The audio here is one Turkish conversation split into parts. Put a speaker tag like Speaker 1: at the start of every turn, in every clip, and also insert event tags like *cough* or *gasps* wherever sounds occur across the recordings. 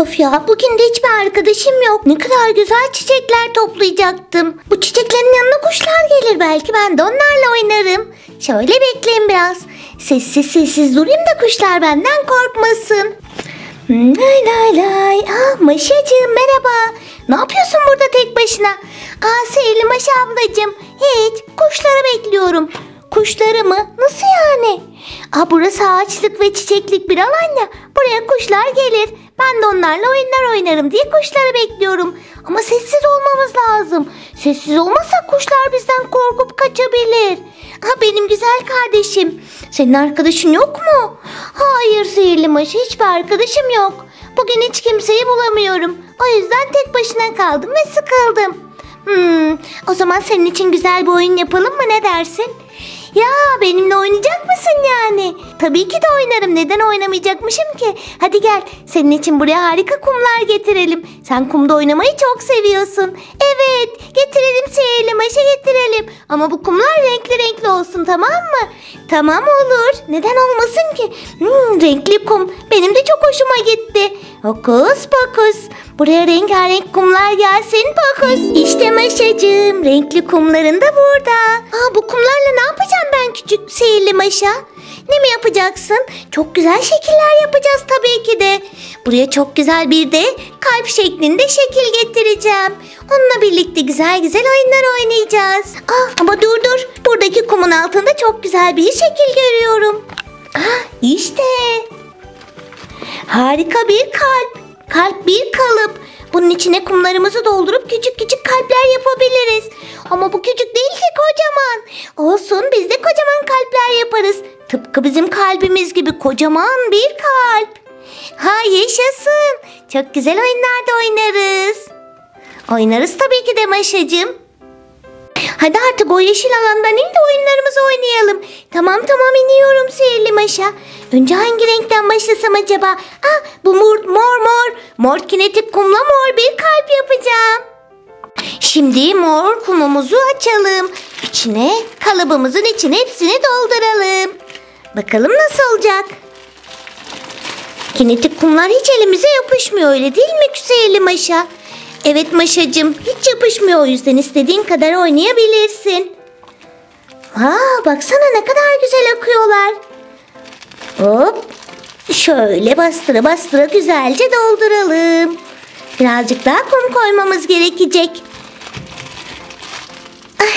Speaker 1: Of ya bugün de hiçbir arkadaşım yok. Ne kadar güzel çiçekler toplayacaktım. Bu çiçeklerin yanına kuşlar gelir belki ben de onlarla oynarım. Şöyle bekleyin biraz. Sessiz sessiz durayım da kuşlar benden korkmasın. Hmm, Lay lay lay. Aa, Maşacığım merhaba. Ne yapıyorsun burada tek başına? Aa Sihirli Maşa ablacığım. Hiç kuşları bekliyorum. Kuşları mı? Nasıl yani? Aa, burası ağaçlık ve çiçeklik bir alan ya. Buraya kuşlar gelir. Ben de onlarla oyunlar oynarım diye kuşları bekliyorum. Ama sessiz olmamız lazım. Sessiz olmazsak kuşlar bizden korkup kaçabilir. Ha benim güzel kardeşim. Senin arkadaşın yok mu? Hayır sihirli maşı hiçbir arkadaşım yok. Bugün hiç kimseyi bulamıyorum. O yüzden tek başına kaldım ve sıkıldım. Hmm, o zaman senin için güzel bir oyun yapalım mı ne dersin? Ya benimle oynayacak mısın yani? Tabii ki de oynarım. Neden oynamayacakmışım ki? Hadi gel. Senin için buraya harika kumlar getirelim. Sen kumda oynamayı çok seviyorsun. Evet. Getirelim sihirli maşa getirelim. Ama bu kumlar renkli renkli olsun tamam mı? Tamam olur. Neden olmasın ki? Hmm, renkli kum. Benim de çok hoşuma gitti. Hokus pokus. Buraya rengarenk kumlar gelsin pokus. İşte maşacığım. Renkli kumların da burada. Aa, bu kumlarla ne yapacağım ben küçük sihirli maşa? Ne mi yapacaksın? Çok güzel şekiller yapacağız tabii ki de. Buraya çok güzel bir de kalp şeklinde şekil getireceğim. Onunla birlikte güzel güzel oyunlar oynayacağız. Ah, ama dur dur. Buradaki kumun altında çok güzel bir şekil görüyorum. Ah, işte. Harika bir kalp. Kalp bir kalıp. Bunun içine kumlarımızı doldurup küçük küçük kalpler yapabiliriz. Ama bu küçük değil ki kocaman. Olsun biz de kocaman kalpler yaparız. Tıpkı bizim kalbimiz gibi kocaman bir kalp. Ha yaşasın. Çok güzel oyunlar da oynarız. Oynarız tabii ki de Maşacığım. Hadi artık o yeşil alandan in de oyunlarımızı oynayalım. Tamam tamam iniyorum sihirli maşa. Önce hangi renkten başlasam acaba? Ah bu mor mor mor. Mor kinetik kumla mor bir kalp yapacağım. Şimdi mor kumumuzu açalım. İçine kalıbımızın içine hepsini dolduralım. Bakalım nasıl olacak? Kinetik kumlar hiç elimize yapışmıyor öyle değil mi sihirli maşa? Evet Maşacığım hiç yapışmıyor o yüzden istediğin kadar oynayabilirsin. Aa baksana ne kadar güzel akıyorlar. Hop şöyle bastıra bastıra güzelce dolduralım. Birazcık daha kum koymamız gerekecek. Ay,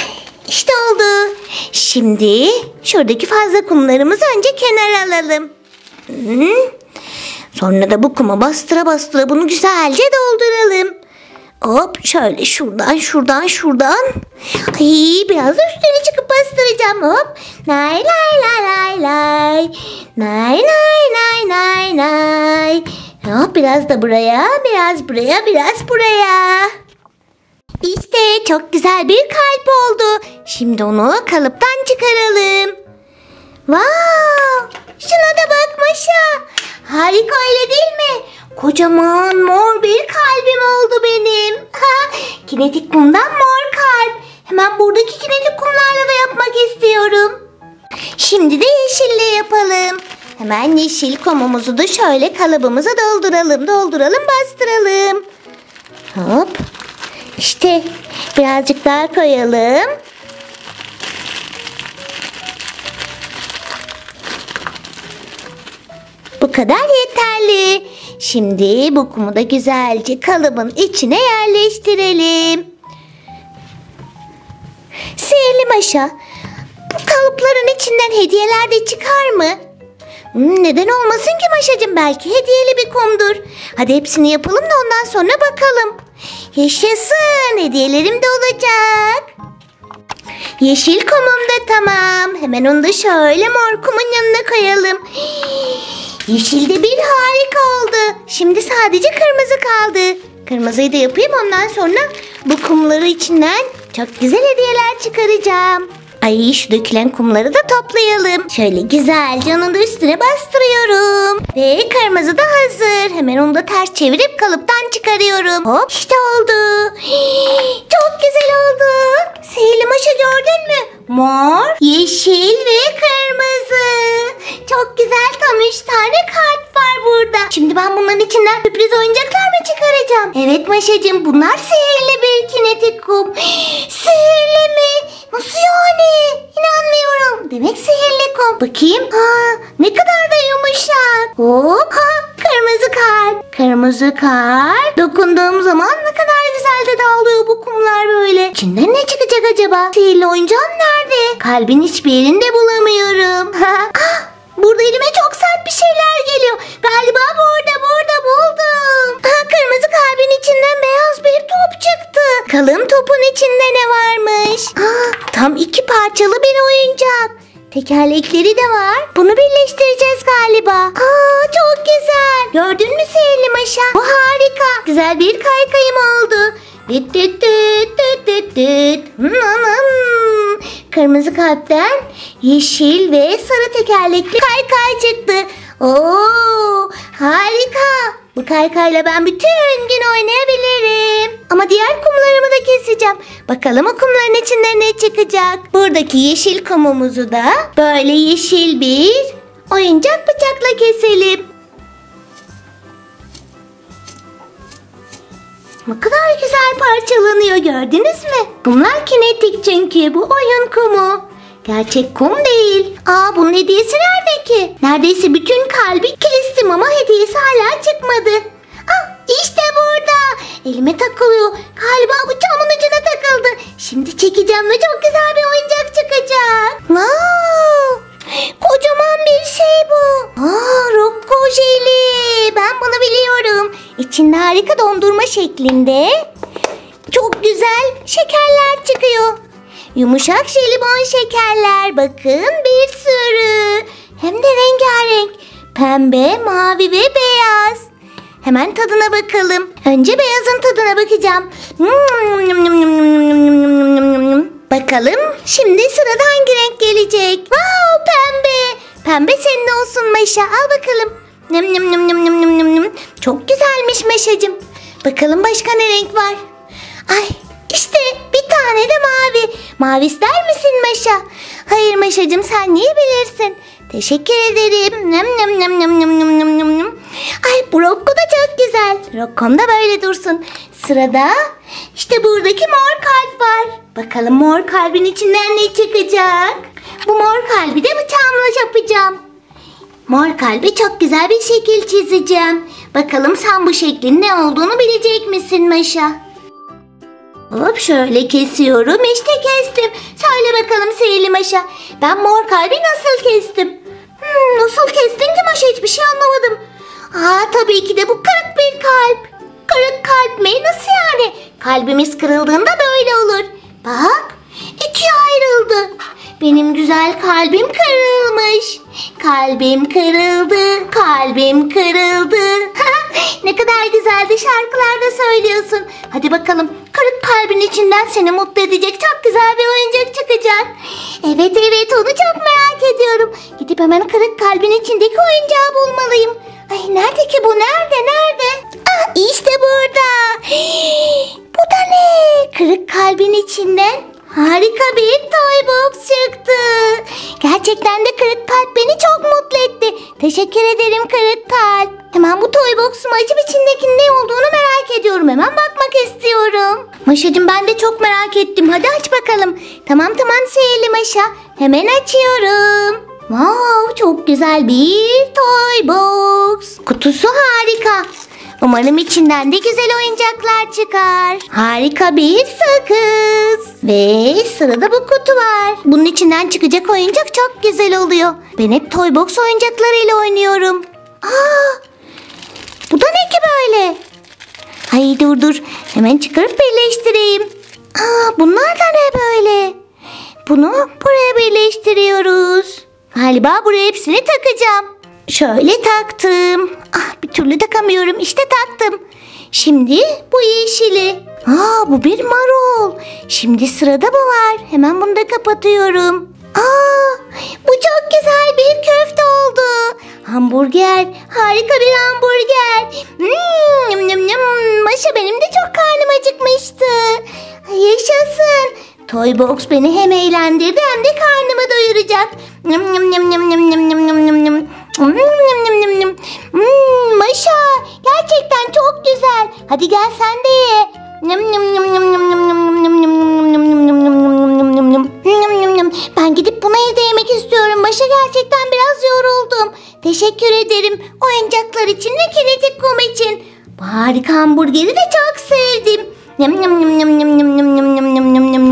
Speaker 1: işte oldu. Şimdi şuradaki fazla kumlarımızı önce kenara alalım. Hı. Sonra da bu kuma bastıra bastıra bunu güzelce dolduralım. Hop şöyle şuradan şuradan şuradan. Ay biraz da üstüne çıkıp bastıracağım hop. Nay lay lay lay lay. Nay nay nay nay nay. Hop biraz da buraya biraz buraya biraz buraya. İşte çok güzel bir kalp oldu. Şimdi onu kalıptan çıkaralım. Wow! Şuna da bak Maşa. Harika öyle değil mi? Kocaman mor bir kalbim oldu benim. Kinetik kumdan mor kalp. Hemen buradaki kinetik kumlarla da yapmak istiyorum. Şimdi de yeşille yapalım. Hemen yeşil kumumuzu da şöyle kalıbımıza dolduralım, dolduralım, bastıralım. Hop. İşte birazcık daha koyalım. Bu kadar yeterli. Şimdi bu kumu da güzelce kalıbın içine yerleştirelim. Sihirli Maşa, bu kalıpların içinden hediyeler de çıkar mı? Hmm, neden olmasın ki Maşacığım? Belki hediyeli bir kumdur. Hadi hepsini yapalım da ondan sonra bakalım. Yaşasın, hediyelerim de olacak. Yeşil kumum da tamam. Hemen onu da şöyle mor kumun yanına koyalım. Yeşilde bir harika oldu. Şimdi sadece kırmızı kaldı. Kırmızıyı da yapayım ondan sonra bu kumları içinden çok güzel hediyeler çıkaracağım. Ay şu dökülen kumları da toplayalım. Şöyle güzelce onun da üstüne bastırıyorum. Ve kırmızı da hazır. Hemen onu da ters çevirip kalıptan çıkarıyorum. Hop işte oldu. Çok güzel oldu. Sihirli maşa gördün mü? Mor, yeşil ve kırmızı. Çok güzel tane kart var burada. Şimdi ben bunların içinden sürpriz oyuncaklar mı çıkaracağım? Evet Maşacığım bunlar sihirli bir kinetik kum. *gasps* Sihirli mi? Nasıl yani? İnanmıyorum. Demek sihirli kum. Bakayım. Ha, ne kadar da yumuşak. Hop. Ha, kırmızı kart. Kırmızı kart. Dokunduğum zaman ne kadar güzel de dağılıyor bu kumlar böyle. İçinden ne çıkacak acaba? Sihirli oyuncağım nerede? Kalbin hiçbir yerinde bulamıyorum. *laughs* Ha, Burada elime çok sert bir şeyler geliyor. Galiba burada burada buldum. Aha, kırmızı kalbin içinden beyaz bir top çıktı. Kalın topun içinde ne varmış? Aa, tam iki parçalı bir oyuncak. Tekerlekleri de var. Bunu birleştireceğiz galiba. Aa, çok güzel. Gördün mü sihirli maşa? Bu harika. Güzel bir kaykayım oldu. Düt düt düt düt düt düt. Hmm, hmm. Kırmızı kalpten yeşil ve sarı tekerlekli kaykay çıktı. Oo, harika. Bu kaykayla ben bütün gün oynayabilirim. Ama diğer kumlarımı da keseceğim. Bakalım o kumların içinde ne çıkacak. Buradaki yeşil kumumuzu da böyle yeşil bir oyuncak bıçakla keselim. Ne kadar güzel parçalanıyor gördünüz mü? Kumlar kinetik çünkü bu oyun kumu. Gerçek kum değil. Aa bunun hediyesi nerede ki? Neredeyse bütün kalbi kestim ama hediyesi hala çıkmadı. Ah işte burada. Elime takılıyor. Galiba bıçağımın ucuna takıldı. Şimdi çekeceğim ve çok güzel bir oyuncak çıkacak. Wow! Kocaman bir şey bu. Aa, Rocco jeli. Ben bunu biliyorum. İçinde harika dondurma şeklinde. Çok güzel şekerler çıkıyor. Yumuşak jelibon şekerler. Bakın bir sürü. Hem de rengarenk. Pembe, mavi ve beyaz. Hemen tadına bakalım. Önce beyazın tadına bakacağım. Bakalım şimdi sırada hangi renk gelecek? Wow pembe. Pembe senin olsun Maşa. Al bakalım. Nım nım nım nım nım nım nım nım. Çok güzelmiş Maşacığım. Bakalım başka ne renk var? Ay işte bir tane de mavi. Mavi ister misin Maşa? Hayır Maşacığım sen niye bilirsin? Teşekkür ederim. Nem nem nem nem nem nem nem nem nem. Ay bu Rocco da çok güzel. Rocco'm da böyle dursun. Sırada işte buradaki mor kalp var. Bakalım mor kalbin içinden ne çıkacak? Bu mor kalbi de bıçağımla yapacağım. Mor kalbe çok güzel bir şekil çizeceğim. Bakalım sen bu şeklin ne olduğunu bilecek misin Maşa? Hop şöyle kesiyorum işte kestim. Söyle bakalım Sihirli Maşa. Ben mor kalbi nasıl kestim? Hmm, nasıl kestin ki Maşa hiçbir şey anlamadım. Aa tabii ki de bu kırık bir kalp. Kırık kalp mi? Nasıl yani? Kalbimiz kırıldığında böyle olur. Bak ikiye ayrıldı. Benim güzel kalbim kırılmış. Kalbim kırıldı, kalbim kırıldı. *laughs* ne kadar güzel de şarkılar da söylüyorsun. Hadi bakalım kırık kalbin içinden seni mutlu edecek çok güzel bir oyuncak çıkacak. Evet evet onu çok merak ediyorum. Gidip hemen kırık kalbin içindeki oyuncağı bulmalıyım. Ay nerede ki bu nerede nerede? Ah işte burada. Kırık kalbin içinden harika bir toy box çıktı. Gerçekten de kırık kalp beni çok mutlu etti. Teşekkür ederim kırık kalp. Hemen bu toy box'umu açıp içindeki ne olduğunu merak ediyorum. Hemen bakmak istiyorum. Maşacığım ben de çok merak ettim. Hadi aç bakalım. Tamam tamam sihirli Maşa. Hemen açıyorum. Wow çok güzel bir toy box. Kutusu harika. Umarım içinden de güzel oyuncaklar çıkar. Harika bir sakız. Ve sırada bu kutu var. Bunun içinden çıkacak oyuncak çok güzel oluyor. Ben hep toy box oyuncaklarıyla oynuyorum. Aa, bu da ne ki böyle? Ay dur dur. Hemen çıkarıp birleştireyim. Aa, bunlar da ne böyle? Bunu buraya birleştiriyoruz. Galiba buraya hepsini takacağım. Şöyle taktım. Ah bir türlü takamıyorum. İşte taktım. Şimdi bu yeşili. Aa bu bir marul. Şimdi sırada bu var. Hemen bunu da kapatıyorum. Aa bu çok güzel bir köfte oldu. Hamburger. Harika bir hamburger. Hmm, yum, yum. Maşa benim de çok karnım acıkmıştı. Yaşasın. Toy Box beni hem eğlendirdi hem de karnımı doyuracak. Yum, yum, yum, yum, yum, yum, yum, yum, yum. Hmm. Hmm, Maşa gerçekten çok güzel. Hadi gel sen de ye. Ben gidip bunu evde yemek istiyorum. Başa gerçekten biraz yoruldum. Teşekkür ederim oyuncaklar için ve kinetik kum için. Harika hamburgeri de çok sevdim. Yum, yum, yum, yum, yum, yum, yum,